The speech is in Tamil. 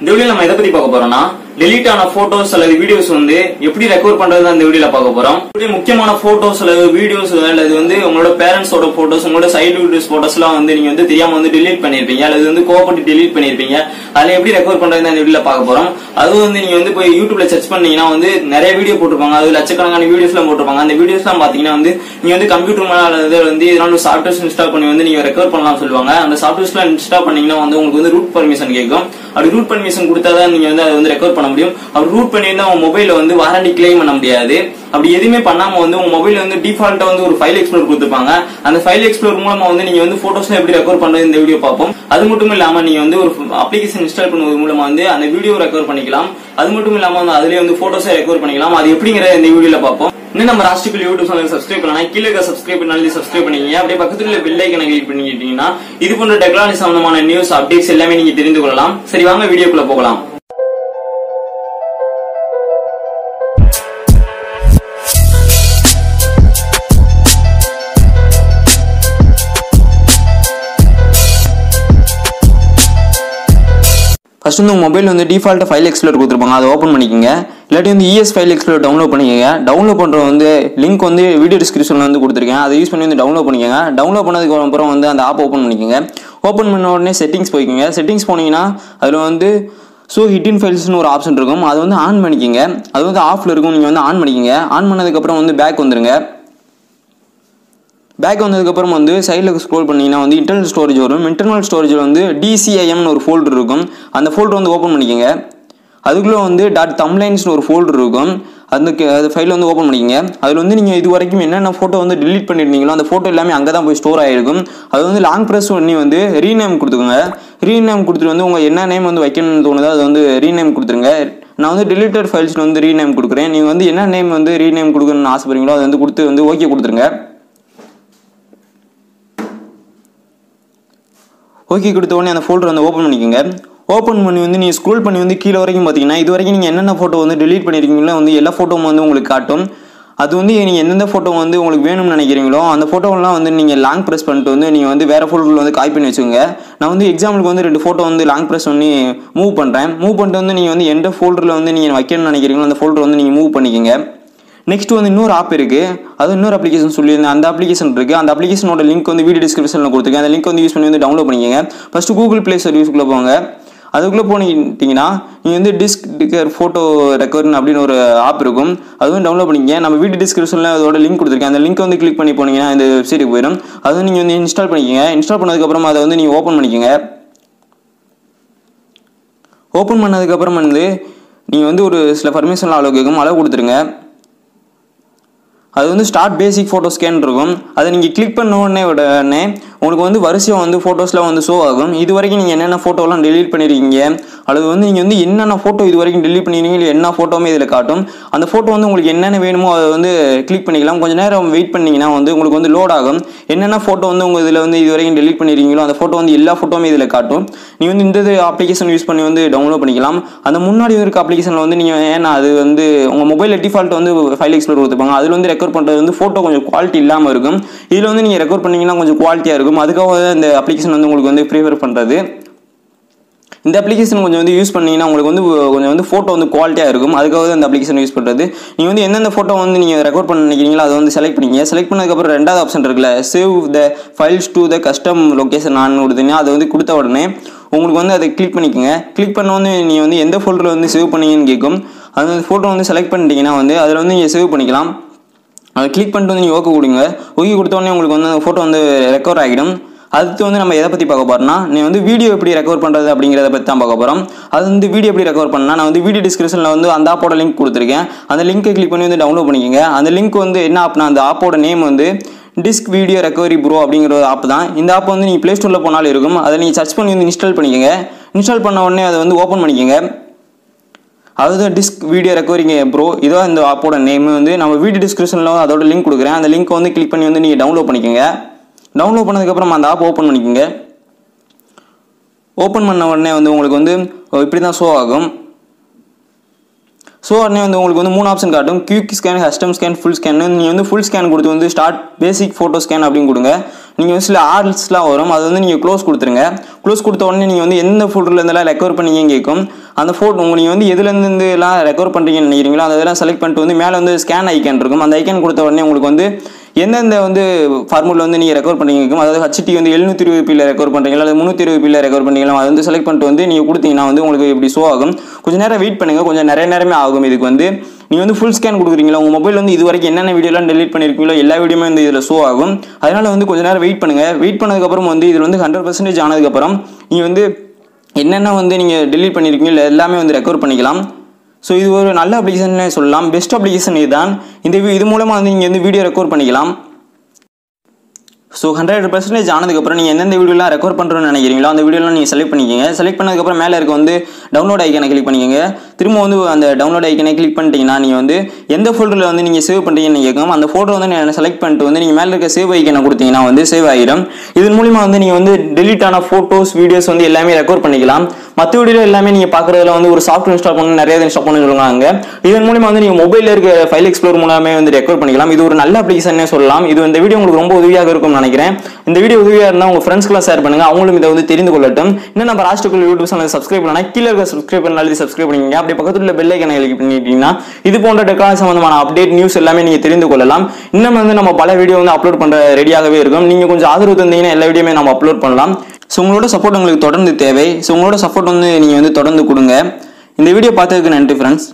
இந்த வீடியோ நம்ம எதை பத்தி பார்க்க போறோம்னா டெலீட் ஆன போட்டோஸ் அல்லது வீடியோஸ் வந்து எப்படி ரெக்கவர் பண்றது அந்த வீடியோல பார்க்க போறோம். இப்படி முக்கியமான போட்டோஸ் அல்லது வீடியோஸ் அல்லது வந்து உங்களோட பேரண்ட்ஸோட போட்டோஸ் உங்களோட சைல்டு வீடியோஸ் போட்டோஸ் எல்லாம் வந்து நீங்க வந்து தெரியாம வந்து டெலீட் பண்ணிருப்பீங்க. அல்லது வந்து கோபப்பட்டு டெலீட் பண்ணிருப்பீங்க. அதுல எப்படி ரெக்கவர் பண்றது அந்த வீடியோல பார்க்க போறோம். அதுவும் வந்து நீங்க வந்து போய் யூடியூப்ல சர்ச் பண்ணீங்கன்னா வந்து நிறைய வீடியோ போட்டிருப்பாங்க. அது லட்சக்கணக்கான வீடியோஸ் எல்லாம் போட்டிருப்பாங்க. அந்த வீடியோஸ் எல்லாம் பாத்தீங்கன்னா வந்து நீங்க வந்து கம்ப்யூட்டர் மேல அல்லது வந்து இதனால சாஃப்ட்வேர்ஸ் இன்ஸ்டால் பண்ணி வந்து நீங்க ரெக்கவர் பண்ணலாம் சொல்லுவாங்க. அந்த சாஃப்ட்வேர்ஸ் எல்லாம் இன்ஸ்டால் பண்ணீங்கன்னா வந்து உங்களுக்கு வந்து ரூட் பர்மிஷன் கேட்கும். அப்படி ரூட் பர்மிஷன் கொடுத்தாதான் நீங்க வந்து அதை வந்து ரெக்கவர் பண்ண முடியும். அப்படி ரூட் பண்ணியிருந்தா உங்க மொபைல வந்து வாரண்டி கிளைம் பண்ண முடியாது. அப்படி எதுவுமே பண்ணாம வந்து உங்க மொபைல் வந்து டிஃபால்ட்டா வந்து ஒரு ஃபைல் எக்ஸ்ப்ளோர் கொடுத்துருப்பாங்க. அந்த ஃபைல் எக்ஸ்ப்ளோர் மூலமா வந்து நீங்க வந்து போட்டோஸ்ல எப்படி ரெக்கவர் பண்றது இந்த வீடியோ பார்ப்போம். அது மட்டும் இல்லாம நீங்க வந்து ஒரு அப்ளிகேஷன் இன்ஸ்டால் பண்ணுவது மூலமா வந்து அந்த வீடியோ ரெக்கவர் பண்ணிக்கலாம். அது மட்டும் இல்லாம வந்து அதுலயே வந்து போட்டோஸை ரெக்கவர் பண்ணிக்கலாம். அது எப்படிங்கிற இந்த வீடியோல பார்ப்போம். இன்னும் நம்ம ராஷ்டிரிகள் யூடியூப் சேனல் சப்ஸ்கிரைப் பண்ணலாம் கீழே இருக்க சப்ஸ்கிரைப் பண்ணி சப்ஸ்கிரைப் பண்ணிக்கங்க. அப்படியே பக்கத்துல உள்ள பெல் ஐக்கனை கிளிக் பண்ணிக்கிட்டீங்கன்னா இது போன்ற டெக்னாலஜி சம்பந்தமான நியூஸ் அப்டேட்ஸ் எல்லாமே நீங்க தெரிந்து கொள்ளலாம். சரி வாங்க வீடியோக்குள்ள போகலாம். ஃபஸ்ட் வந்து உங்கள் மொபைல் வந்து டிஃபால்ட் ஃபைல் எக்ஸ்ப்ளோர் கொடுத்துருப்பாங்க. அதை ஓப்பன் பண்ணிக்கோங்க. இல்லாட்டி வந்து இஎஸ் ஃபைல் எக்ஸ்ப்ளோர் டவுன்லோட் பண்ணிக்கோங்க. டவுன்லோட் பண்ணுற வந்து லிங்க் வந்து வீடியோ டிஸ்கிரிப்ஷனில் வந்து கொடுத்துருக்கேன். அதை யூஸ் பண்ணி வந்து டவுன்லோட் பண்ணிக்கோங்க. டவுன்லோட் பண்ணதுக்கு அப்புறம் வந்து அந்த ஆப் ஓப்பன் பண்ணிக்கோங்க. ஓப்பன் பண்ண உடனே செட்டிங்ஸ் போய்க்கோங்க. செட்டிங்ஸ் போனீங்கன்னா அதில் வந்து ஸோ ஹிட்டின் ஃபைல்ஸ்னு ஒரு ஆப்ஷன் இருக்கும். அது வந்து ஆன் பண்ணிக்கோங்க. அது வந்து ஆஃபில் இருக்கும். நீங்கள் வந்து ஆன் பண்ணிக்கோங்க. ஆன் பண்ணதுக்கப்புறம் வந்து பேக் வந்துருங்க. பேக் வந்ததுக்கப்புறம் வந்து சைடில் ஸ்க்ரோல் பண்ணிங்கன்னா வந்து இன்டர்னல் ஸ்டோரேஜ் வரும். இன்டர்னல் ஸ்டோரேஜில் வந்து டிசிஐஎம்னு ஒரு ஃபோல்டர் இருக்கும். அந்த ஃபோல்டர் வந்து ஓப்பன் பண்ணிக்கோங்க. அதுக்குள்ளே வந்து டாட் தம்லைன்ஸ்னு ஒரு ஃபோல்டர் இருக்கும். அந்த அது ஃபைல் வந்து ஓப்பன் பண்ணிக்கோங்க. அதில் வந்து நீங்கள் இது வரைக்கும் என்னென்ன ஃபோட்டோ வந்து டிலீட் பண்ணியிருந்தீங்களோ அந்த ஃபோட்டோ எல்லாமே அங்கே தான் போய் ஸ்டோர் ஆகிருக்கும் அது வந்து லாங் ப்ரெஸ் பண்ணி வந்து ரீநேம் கொடுத்துக்கோங்க. ரீநேம் கொடுத்துட்டு வந்து உங்கள் என்ன நேம் வந்து வைக்கணும்னு தோணுதோ அது வந்து ரீநேம் கொடுத்துருங்க. நான் வந்து டிலீட்டட் ஃபைல்ஸ்னு வந்து ரீநேம் கொடுக்குறேன். நீங்கள் வந்து என்ன நேம் வந்து ரீநேம் கொடுக்கணும்னு ஆசைப்படுறீங்களோ அதை வந்து கொடுத்து வந்து ஓகே கொடுத்துருங்க. ஓகே கொடுத்த உடனே அந்த ஃபோல்டர் வந்து ஓப்பன் பண்ணிக்கோங்க. ஓப்பன் பண்ணி வந்து நீங்கள் ஸ்க்ரோல் பண்ணி வந்து கீழே வரைக்கும் பார்த்தீங்கன்னா இது வரைக்கும் நீங்கள் என்னென்ன ஃபோட்டோ வந்து டெலீட் பண்ணியிருக்கீங்களோ வந்து எல்லா ஃபோட்டோவும் வந்து உங்களுக்கு காட்டும். அது வந்து நீங்கள் எந்தெந்த ஃபோட்டோ வந்து உங்களுக்கு வேணும்னு நினைக்கிறீங்களோ அந்த ஃபோட்டோவெல்லாம் வந்து நீங்கள் லாங் ப்ரெஸ் பண்ணிட்டு வந்து நீங்கள் வந்து வேறு ஃபோட்டோவில் வந்து காய் பண்ணி வச்சுக்கோங்க. நான் வந்து எக்ஸாம்பிளுக்கு வந்து ரெண்டு ஃபோட்டோ வந்து லாங் ப்ரெஸ் பண்ணி மூவ் பண்ணுறேன் மூவ் பண்ணிட்டு வந்து நீங்கள் வந்து எந்த ஃபோல்டரில் வந்து நீங்கள் வைக்கணும்னு நினைக்கிறீங்களோ அந்த ஃபோல்டர் வந்து நீங்கள் மூவ் பண்ணிக்கோங்க. நெக்ஸ்ட் வந்து இன்னொரு ஆப் இருக்கு. அது இன்னொரு அப்ளிகேஷன் சொல்லியிருந்தேன். அந்த அப்ளிகேஷன் இருக்கு. அந்த அப்ளிகேஷனோட லிங்க் வந்து வீடியோ டிஸ்கிரிப்ஷனில் கொடுத்துருக்கேன். அந்த லிங்க் வந்து யூஸ் பண்ணி வந்து டவுன்லோட் பண்ணிக்கோங்க. ஃபர்ஸ்ட் கூகுள் ப்ளே சர்வீஸ்க்குள்ளே போங்க. அதுக்குள்ளே போனீங்கன்னா நீங்கள் வந்து டிஸ்க் டிக்கர் ஃபோட்டோ ரெக்கர்னு அப்படின்னு ஒரு ஆப் இருக்கும். அது வந்து டவுன்லோட் பண்ணிக்கங்க. நம்ம வீடியோ டிஸ்கிரிப்ஷனில் அதோட லிங்க் கொடுத்துருக்கேன். அந்த லிங்க் வந்து கிளிக் பண்ணி போனீங்கன்னா இந்த வெப்சைட்டுக்கு போயிடும். அதுவும் நீங்கள் வந்து இன்ஸ்டால் பண்ணிக்கோங்க. இன்ஸ்டால் பண்ணதுக்கப்புறம் அதை வந்து நீங்கள் ஓப்பன் பண்ணிக்கோங்க. ஓப்பன் பண்ணதுக்கப்புறம் வந்து நீங்கள் வந்து ஒரு சில பர்மிஷன் அளவு கேட்கும் அளவு கொடுத்துருங்க. அது வந்து ஸ்டார்ட் பேசிக் ஃபோட்டோ ஸ்கேன் இருக்கும். அதை நீங்கள் கிளிக் பண்ண உடனே உடனே உங்களுக்கு வந்து வரிசையாக வந்து ஃபோட்டோஸ்லாம் வந்து ஷோ ஆகும். இது வரைக்கும் நீங்கள் என்னென்ன ஃபோட்டோலாம் டெலிட் பண்ணியிருக்கீங்க அல்லது வந்து நீங்கள் வந்து என்னென்ன ஃபோட்டோ இது வரைக்கும் டெலிட் பண்ணியிருக்கீங்க இல்லை என்ன ஃபோட்டோவுமே இதில் காட்டும். அந்த ஃபோட்டோ வந்து உங்களுக்கு என்னென்ன வேணுமோ அதை வந்து கிளிக் பண்ணிக்கலாம். கொஞ்ச நேரம் வெயிட் பண்ணிங்கன்னா வந்து உங்களுக்கு வந்து லோட் ஆகும். என்னென்ன ஃபோட்டோ வந்து உங்கள் இதில் வந்து இது வரைக்கும் டெலிட் பண்ணியிருக்கீங்களோ அந்த ஃபோட்டோ வந்து எல்லா ஃபோட்டோவுமே இதில் காட்டும். நீங்கள் வந்து இந்த அப்ளிகேஷன் யூஸ் பண்ணி வந்து டவுன்லோட் பண்ணிக்கலாம். அந்த முன்னாடி இருக்க அப்ளிகேஷனில் வந்து நீங்கள் ஏன்னா அது வந்து உங்கள் மொபைலில் டிஃபால்ட் வந்து ஃபைல் எக்ஸ்ப்ளோர் கொடுத்துருப்பாங்க. அதில் வந்து ரெக்கார்ட் பண்ணுறது வந்து ஃபோட்டோ கொஞ்சம் குவாலிட்டி இல்லாமல் இருக்கும். இதில் வந்து நீங்கள் ரெக்கார்ட் பண்ணிங்கன்னா கொஞ்சம் குவாலிட்டியாக இருக்கும். அதுக்காக தான் இந்த அப்ளிகேஷன் வந்து உங்களுக்கு வந்து ப்ரிஃபர் பண்ணுறது இந்த அப்ளிகேஷன் கொஞ்சம் வந்து யூஸ் பண்ணீங்கன்னா உங்களுக்கு வந்து கொஞ்சம் வந்து ஃபோட்டோ வந்து குவாலிட்டியாக இருக்கும். அதுக்காக தான் இந்த அப்ளிகேஷன் யூஸ் பண்ணுறது நீங்கள் வந்து எந்தெந்த ஃபோட்டோ வந்து நீங்கள் ரெக்கார்ட் பண்ண நினைக்கிறீங்களோ அதை வந்து செலக்ட் பண்ணிங்க. செலக்ட் பண்ணதுக்கப்புறம் ரெண்டாவது ஆப்ஷன் இருக்குல்ல save the files to the custom location on கொடுத்தீங்கன்னா அதை வந்து கொடுத்த உடனே உங்களுக்கு வந்து அதை கிளிக் பண்ணிக்கோங்க. கிளிக் பண்ண வந்து நீங்கள் வந்து எந்த ஃபோல்டரில் வந்து சேவ் பண்ணீங்கன்னு கேட்கும். அந்த ஃபோட்டோ வந்து செலக்ட் பண்ணிட்டீங்கன்னா வந்து அதில் வந்து நீங்கள் சேவ் பண்ணிக்கலாம். அதை கிளிக் பண்ணிட்டு வந்து நீங்கள் ஓகே கொடுங்க. ஓகே கொடுத்தோடனே உங்களுக்கு வந்து அந்த ஃபோட்டோ வந்து ரெக்கவர் ஆகிடும். அடுத்து வந்து நம்ம எதை பற்றி பார்க்க போகிறோம்னா நீ வந்து வீடியோ எப்படி ரெக்கவர் பண்ணுறது அப்படிங்கிறத பற்றி தான் பார்க்க போகிறோம் அது வந்து வீடியோ எப்படி ரெக்கவர் பண்ணால் நான் வந்து வீடியோ டிஸ்கிரிப்ஷனில் வந்து அந்த ஆப்போட லிங்க் கொடுத்துருக்கேன். அந்த லிங்க்கை கிளிக் பண்ணி வந்து டவுன்லோட் பண்ணிக்கோங்க. அந்த லிங்க் வந்து என்ன ஆப்னா அந்த ஆப்போட நேம் வந்து டிஸ்க் வீடியோ ரெக்கவரி ப்ரோ அப்படிங்கிற ஒரு ஆப் தான். இந்த ஆப் வந்து நீங்கள் ப்ளே ஸ்டோரில் போனாலும் இருக்கும். அதை நீங்கள் சர்ச் பண்ணி வந்து இன்ஸ்டால் பண்ணிக்கோங்க. இன்ஸ்டால் பண்ண உடனே அதை வந்து ஓப்பன் பண்ணிக்கோங்க. அதுதான் டிஸ்க் வீடியோ ரெக்கவரிங் ப்ரோ இதோ இந்த ஆப்போட நேம் வந்து நம்ம வீடியோ டிஸ்கிரிப்ஷனில் அதோட லிங்க் கொடுக்குறேன். அந்த லிங்க் வந்து கிளிக் பண்ணி வந்து நீங்கள் டவுன்லோட் பண்ணிக்கோங்க. டவுன்லோட் பண்ணதுக்கப்புறம் அந்த ஆப் ஓப்பன் பண்ணிக்கோங்க. ஓப்பன் பண்ண உடனே வந்து உங்களுக்கு வந்து இப்படி தான் ஷோ ஆகும். ஸோ உடனே வந்து உங்களுக்கு வந்து மூணு ஆப்ஷன் காட்டும். Quick scan custom scan full scan நீங்கள் வந்து ஃபுல் ஸ்கேன் கொடுத்து வந்து ஸ்டார்ட் பேசிக் ஃபோட்டோ ஸ்கேன் அப்படின்னு கொடுங்க. நீங்கள் வந்து சில ஆர்ட்ஸ்லாம் வரும். அது வந்து நீங்கள் க்ளோஸ் கொடுத்துருங்க. க்ளோஸ் கொடுத்த உடனே நீங்கள் வந்து எந்த ஃபோட்டோலேருந்தெல்லாம் ரெக்கவர் பண்ணீங்கன்னு கேட்கும் அந்த ஃபோட்டோ நீங்கள் வந்து எதுலேருந்து எல்லாம் ரெக்கவர் பண்ணுறீங்கன்னு நினைக்கிறீங்களோ அந்த இதெல்லாம் செலக்ட் பண்ணிட்டு வந்து மேலே வந்து ஸ்கேன் ஐக்கன் இருக்கும். அந்த ஐக்கன் கொடுத்த உடனே உங்களுக்கு வந்து எந்தெந்த வந்து ஃபார்முலில் வந்து நீங்கள் ரெக்கவர் பண்ணிருக்கும் அதாவது ஹச்டி வந்து எழுநூற்றி இருபது பில்ல ரெக்கவர் பண்ணுறீங்களா அல்லது முந்நூற்றி இருபது பில்ல ரெக்கவர் பண்ணுறீங்களா அதை வந்து செலக்ட் பண்ணிட்டு வந்து நீங்கள் கொடுத்தீங்கன்னா வந்து உங்களுக்கு இப்படி ஷோ ஆகும். கொஞ்சம் நேரம் வெயிட் பண்ணுங்கள் கொஞ்சம் நிறைய நேரமே ஆகும் இதுக்கு வந்து. நீங்கள் வந்து ஃபுல் ஸ்கேன் கொடுக்குறீங்களா உங்கள் மொபைல் வந்து இது வரைக்கும் என்னென்ன வீடியோலாம் டெலிட் பண்ணியிருக்கீங்களோ எல்லா வீடியோமே வந்து இதில் ஷோ ஆகும். அதனால் வந்து கொஞ்சம் நேரம் வெயிட் பண்ணுங்கள் வெயிட் பண்ணதுக்கப்புறம் வந்து இதில் வந்து ஹண்ட்ரட் பர்சன்டேஜ் ஆனதுக்கப்புறம் நீங்கள் வந்து என்னென்ன வந்து நீங்கள் டெலிட் பண்ணியிருக்கீங்களோ எல்லாமே வந்து ரெக்கவர் பண்ணிக்கலாம். ஸோ இது ஒரு நல்ல அப்ளிகேஷன்னே சொல்லலாம். பெஸ்ட் அப்ளிகேஷன் இதுதான். இந்த இது மூலமாக வந்து நீங்கள் வந்து வீடியோ ரெக்கார்ட் பண்ணிக்கலாம். ஸோ ஹண்ட்ரட் பர்சன்டேஜ் ஆனதுக்கப்புறம் நீங்கள் எந்தெந்த வீடியோலாம் ரெக்கார்ட் பண்ணுறோன்னு நினைக்கிறீங்களோ அந்த வீடியோலாம் நீங்கள் செலக்ட் பண்ணிக்கோங்க. செலக்ட் பண்ணதுக்கப்புறம் மேலே இருக்க வந்து டவுன்லோட் ஐக்கனை கிளிக் பண்ணிக்கோங்க. திரும்ப வந்து அந்த டவுன்லோட் ஐக்கனை கிளிக் பண்ணிட்டீங்கன்னா நீங்கள் வந்து எந்த ஃபோல்டரில் வந்து நீங்கள் சேவ் பண்ணுறீங்கன்னு கேட்கும் அந்த ஃபோட்டோ வந்து நீங்கள் செலக்ட் பண்ணிட்டு வந்து நீங்கள் மேலே இருக்க சேவ் ஐக்கனை கொடுத்தீங்கன்னா வந்து சேவ் ஆகிடும் இதன் மூலிமா வந்து நீங்கள் வந்து delete ஆன ஃபோட்டோஸ் வீடியோஸ் வந்து எல்லாமே ரெக்கார்ட் பண்ணிக்கலாம். மற்ற வீடியோ எல்லாமே நீங்கள் பார்க்குறதுல வந்து ஒரு சாஃப்ட்வேர் இன்ஸ்டால் பண்ணி நிறைய இன்ஸ்டால் பண்ணி சொல்லுவாங்க. இதன் மூலிமா வந்து நீங்கள் மொபைலில் இருக்க ஃபைல் எக்ஸ்ப்ளோர் மூலமே வந்து ரெக்கார்ட் பண்ணிக்கலாம். இது ஒரு நல்ல அப்ளிகேஷனே சொல்லலாம். இது இந்த வீடியோ உங்களுக்கு ரொம்ப உதவியாக இருக்கும்னு நினைக்கிறேன். இந்த வீடியோ உதவியாக இருந்தால் உங்கள் ஃப்ரெண்ட்ஸ்க்குலாம் ஷேர் பண்ணுங்க. அவங்களும் இதை வந்து தெரிந்து கொள்ளட்டும். இன்னும் நம்ம ராஷ்டிரக்குள் யூடியூப் சேனல் சப்ஸ்கிரைப் பண்ணலாம் கீழே இருக்க சப்ஸ்கிரைப் பண்ணி எழுதி சப்ஸ்கிரைப் பண்ணிக்கங்க. அப்படி பக்கத்துல உள்ள பெல் ஐக்கனை கிளிக் பண்ணிட்டீங்கன்னா இது போன்ற டெக்னாலஜி சம்பந்தமான அப்டேட் நியூஸ் எல்லாமே நீங்கள் தெரிந்து கொள்ளலாம். இன்னும் வந்து நம்ம பல வீடியோ வந்து அப்லோட் பண்ணுற ரெடியாகவே இருக்கும். நீங்கள் கொஞ்சம் ஆதரவு தந்தீங்கன்னா எல்லா வீடியோமே நம்ம அப்லோட் பண்ணலாம். ஸோ உங்களோட சப்போர்ட் உங்களுக்கு தொடர்ந்து தேவை. ஸோ உங்களோட சப்போர்ட் வந்து நீங்கள் வந்து தொடர்ந்து கொடுங்க. இந்த வீடியோ பார்த்ததுக்கு நன்றி ஃப்ரெண்ட்ஸ்